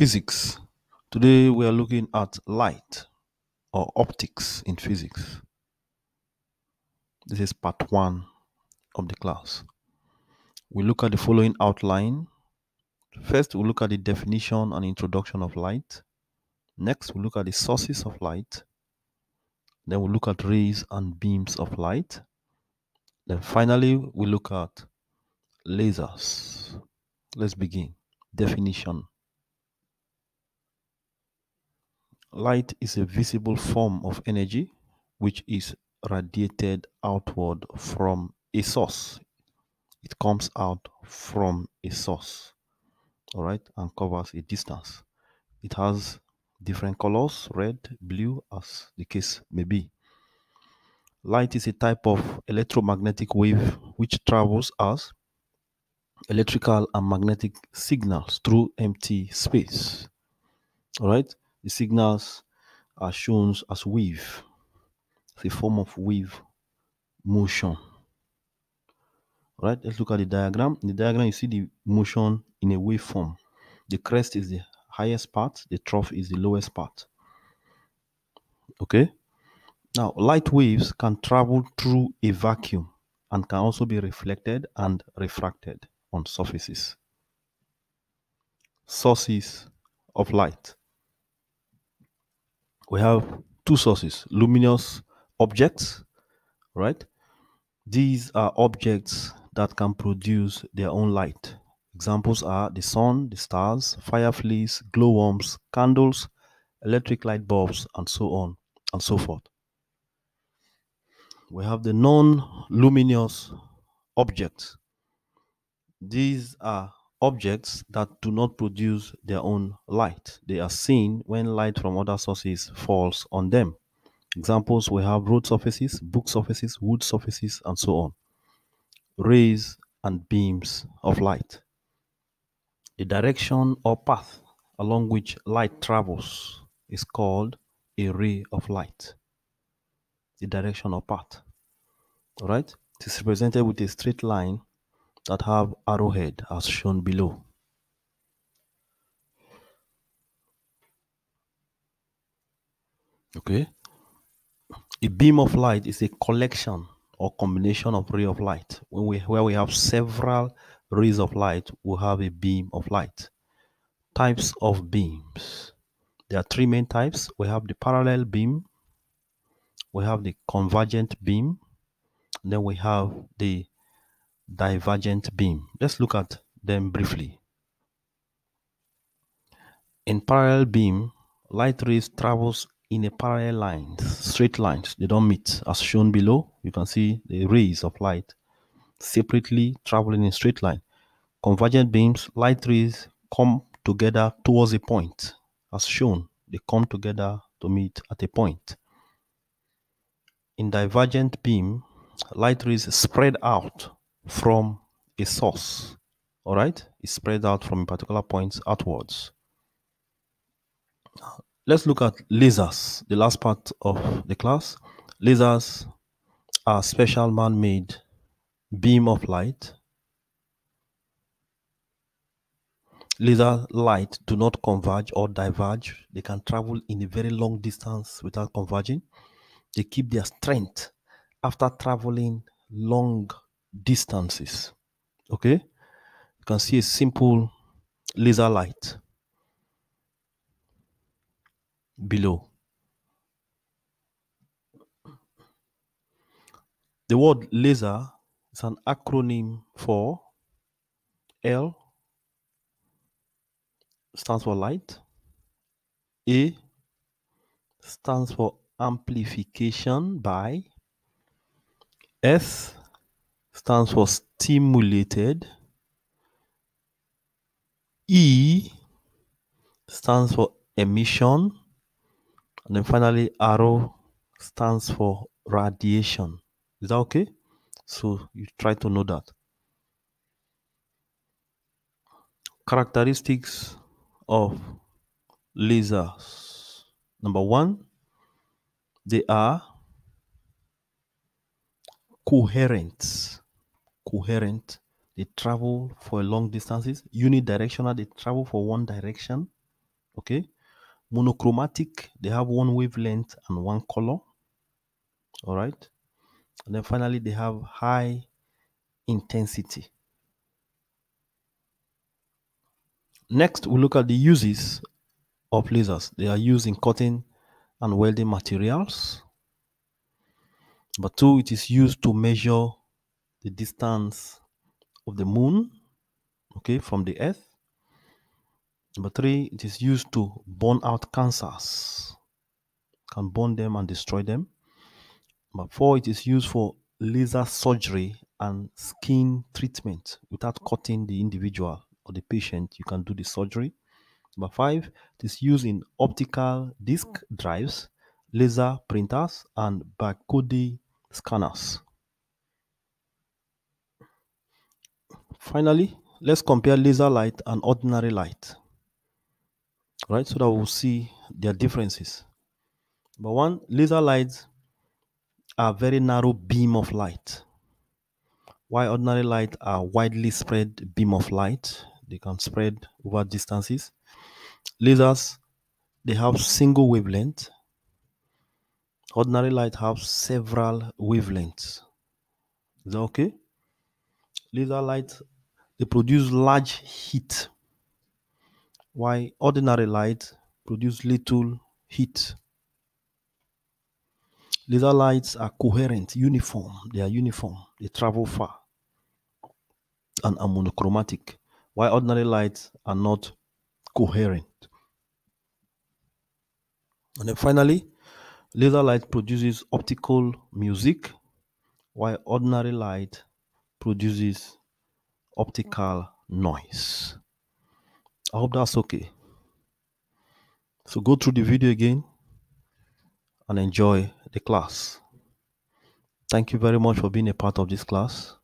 Physics. Today we are looking at light or optics in physics. This is part one of the class. We look at the following outline. First, we look at the definition and introduction of light. Next, we look at the sources of light. Then we look at rays and beams of light. Then finally, we look at lasers. Let's begin. Definition. Light is a visible form of energy which is radiated outward from a source. It comes out from a source, all right, and covers a distance. It has different colors red, blue, as the case may be. Light is a type of electromagnetic wave which travels as electrical and magnetic signals through empty space. All right, the signals are shown as wave. It's a form of wave motion. All right, let's look at the diagram. In the diagram, you see the motion in a waveform. The crest is the highest part, the trough is the lowest part. Okay, now light waves can travel through a vacuum and can also be reflected and refracted on surfaces. Sources of light we have two sources luminous objects right? These are objects that can produce their own light. Examples are the sun the stars fireflies glowworms candles electric light bulbs and so on and so forth. We have the non-luminous objects. These are objects that do not produce their own light. They are seen when light from other sources falls on them. Examples we have road surfaces, book surfaces, wood surfaces, and so on. Rays and beams of light. The direction or path along which light travels is called a ray of light. The direction or path. Alright? It is represented with a straight line that have arrowhead as shown below. Okay. A beam of light is a collection or combination of ray of light. When we where we have several rays of light, we have a beam of light. Types of beams. There are three main types. We have the parallel beam, we have the convergent beam, then we have the divergent beam. Let's look at them briefly. In parallel beam, light rays travels in a parallel lines, straight lines. They don't meet. As shown below, you can see the rays of light separately traveling in straight line. Convergent beams, light rays come together towards a point. As shown, they come together to meet at a point. In divergent beam, light rays spread out from a source. All right, it spread out from a particular point outwards. Let's look at lasers, the last part of the class. Lasers are special man-made beam of light. Laser light do not converge or diverge. They can travel in a very long distance without converging. They keep their strength after traveling long distances. Okay, you can see a simple laser light below. The word laser is an acronym for L stands for light, A stands for amplification by, S stands for stimulated. E stands for emission. And then finally, arrow stands for radiation. Is that okay? So you try to know that. Characteristics of lasers. Number one, they are coherent coherent. They travel for long distances. Unidirectional, they travel for one direction. Okay. Monochromatic, they have one wavelength and one color. All right. And then finally, they have high intensity. Next, we look at the uses of lasers. They are used in cutting and welding materials. Number two, it is used to measure the distance of the moon, okay, from the earth. Number three, it is used to burn out cancers, can burn them and destroy them. Number four, it is used for laser surgery and skin treatment without cutting the individual or the patient. You can do the surgery. Number five, it is used in optical disc drives, laser printers, and barcode scanners. Finally, let's compare laser light and ordinary light. Right, so that we'll see their differences. Number one, laser lights are very narrow beam of light. While ordinary light are widely spread beam of light, they can spread over distances. Lasers, they have single wavelength. Ordinary light have several wavelengths. Is that okay? Laser light, they produce large heat, while ordinary light produce little heat. Laser lights are coherent, uniform. They are uniform. They travel far and are monochromatic, while ordinary lights are not coherent. And then finally, laser light produces optical music, while ordinary light produces optical noise. I hope that's okay. So go through the video again and enjoy the class. Thank you very much for being a part of this class.